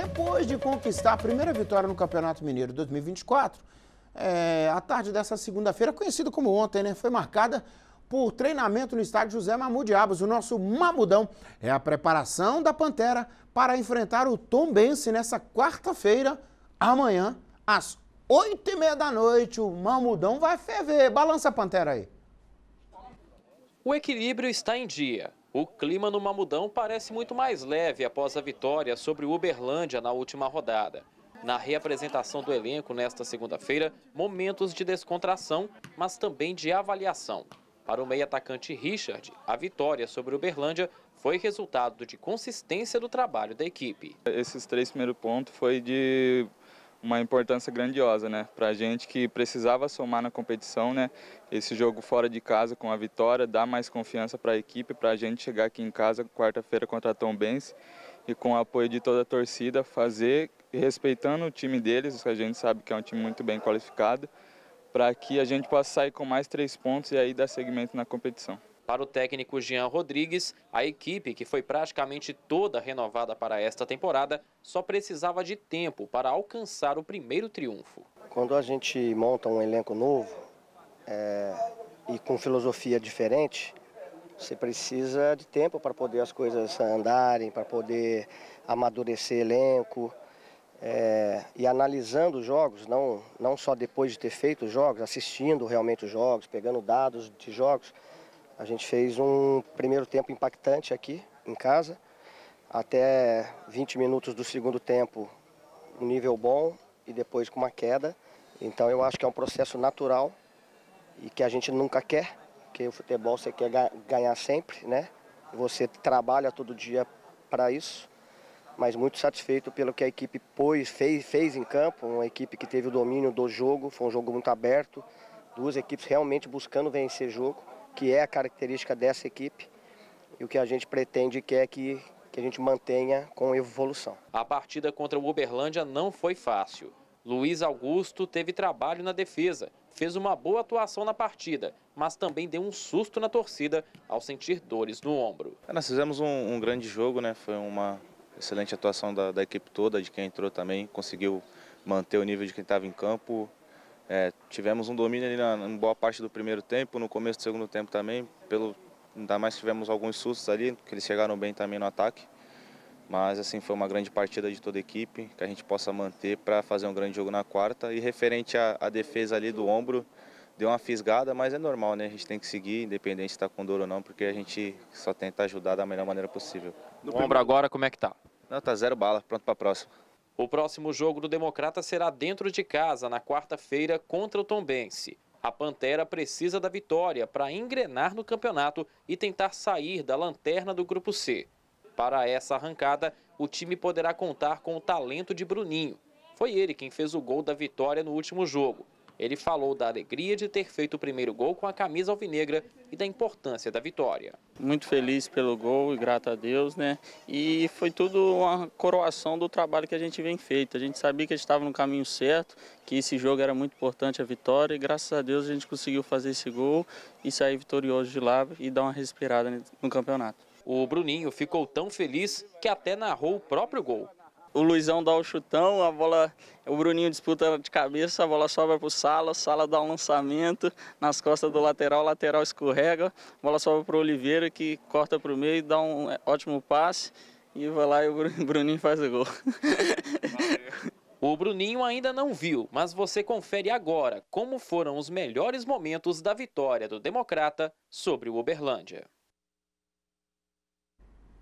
Depois de conquistar a primeira vitória no Campeonato Mineiro 2024, é, a tarde dessa segunda-feira, conhecido como ontem, né, foi marcada por treinamento no estádio José Mamude Abas. O nosso Mamudão é a preparação da Pantera para enfrentar o Tom Bense nessa quarta-feira, amanhã, às oito e meia da noite. O Mamudão vai ferver. Balança a Pantera aí. O equilíbrio está em dia. O clima no Mamudão parece muito mais leve após a vitória sobre o Uberlândia na última rodada. Na reapresentação do elenco nesta segunda-feira, momentos de descontração, mas também de avaliação. Para o meio atacante Richard, a vitória sobre o Uberlândia foi resultado de consistência do trabalho da equipe. Esses três primeiros pontos foi de uma importância grandiosa, né? Para a gente que precisava somar na competição, né? Esse jogo fora de casa com a vitória dá mais confiança para a equipe, para a gente chegar aqui em casa quarta-feira contra a Tom Benz e com o apoio de toda a torcida fazer, respeitando o time deles, que a gente sabe que é um time muito bem qualificado, para que a gente possa sair com mais três pontos e aí dar seguimento na competição. Para o técnico Jean Rodrigues, a equipe, que foi praticamente toda renovada para esta temporada, só precisava de tempo para alcançar o primeiro triunfo. Quando a gente monta um elenco novo é, e com filosofia diferente, você precisa de tempo para poder as coisas andarem, para poder amadurecer elenco. É, e analisando os jogos, não, não só depois de ter feito os jogos, assistindo realmente os jogos, pegando dados de jogos, a gente fez um primeiro tempo impactante aqui em casa. Até 20 minutos do segundo tempo, um nível bom e depois com uma queda. Então eu acho que é um processo natural e que a gente nunca quer, porque o futebol você quer ganhar sempre, né? Você trabalha todo dia para isso, mas muito satisfeito pelo que a equipe pôs, fez, fez em campo, uma equipe que teve o domínio do jogo, foi um jogo muito aberto, duas equipes realmente buscando vencer jogo que é a característica dessa equipe e o que a gente pretende que é que, que a gente mantenha com evolução. A partida contra o Uberlândia não foi fácil. Luiz Augusto teve trabalho na defesa, fez uma boa atuação na partida, mas também deu um susto na torcida ao sentir dores no ombro. É, nós fizemos um, um grande jogo, né? foi uma excelente atuação da, da equipe toda, de quem entrou também, conseguiu manter o nível de quem estava em campo, é, tivemos um domínio ali na, na, boa parte do primeiro tempo, no começo do segundo tempo também, pelo, ainda mais tivemos alguns sustos ali, que eles chegaram bem também no ataque. Mas assim, foi uma grande partida de toda a equipe, que a gente possa manter para fazer um grande jogo na quarta. E referente à, à, defesa ali do ombro, deu uma fisgada, mas é normal, né? A gente tem que seguir, independente se está com dor ou não, porque a gente só tenta ajudar da melhor maneira possível. No ombro agora, como é que tá? Não, tá zero bala, pronto para a próxima. O próximo jogo do Democrata será dentro de casa, na quarta-feira, contra o Tombense. A Pantera precisa da vitória para engrenar no campeonato e tentar sair da lanterna do Grupo C. Para essa arrancada, o time poderá contar com o talento de Bruninho. Foi ele quem fez o gol da vitória no último jogo. Ele falou da alegria de ter feito o primeiro gol com a camisa alvinegra e da importância da vitória. Muito feliz pelo gol e grato a Deus, né? E foi tudo uma coroação do trabalho que a gente vem feito. A gente sabia que a gente estava no caminho certo, que esse jogo era muito importante a vitória e graças a Deus a gente conseguiu fazer esse gol e sair vitorioso de lá e dar uma respirada no campeonato. O Bruninho ficou tão feliz que até narrou o próprio gol o Luizão dá o chutão, a bola, o Bruninho disputa de cabeça, a bola sobra para o Sala, o Sala dá um lançamento nas costas do lateral, o lateral escorrega, a bola sobra para o Oliveira que corta para o meio, dá um é, ótimo passe e vai lá e o Bruninho faz o gol. O Bruninho ainda não viu, mas você confere agora como foram os melhores momentos da vitória do Democrata sobre o Uberlândia.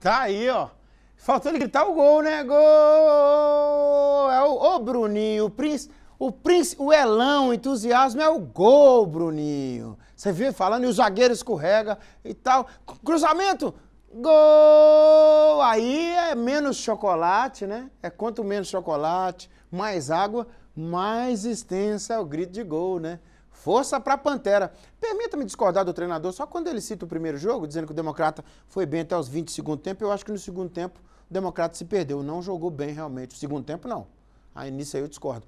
Tá aí, ó. Faltou ele gritar o gol, né? Gol! É o, o Bruninho, o príncipe, o príncipe, o elão, o entusiasmo é o gol, Bruninho. Você viu falando e o zagueiro escorrega e tal. Cruzamento, gol! Aí é menos chocolate, né? É quanto menos chocolate, mais água, mais extensa é o grito de gol, né? Força para a Pantera. Permita-me discordar do treinador, só quando ele cita o primeiro jogo, dizendo que o Democrata foi bem até os 20 do segundo tempo, eu acho que no segundo tempo o Democrata se perdeu, não jogou bem realmente. O segundo tempo, não. Aí nisso aí eu discordo.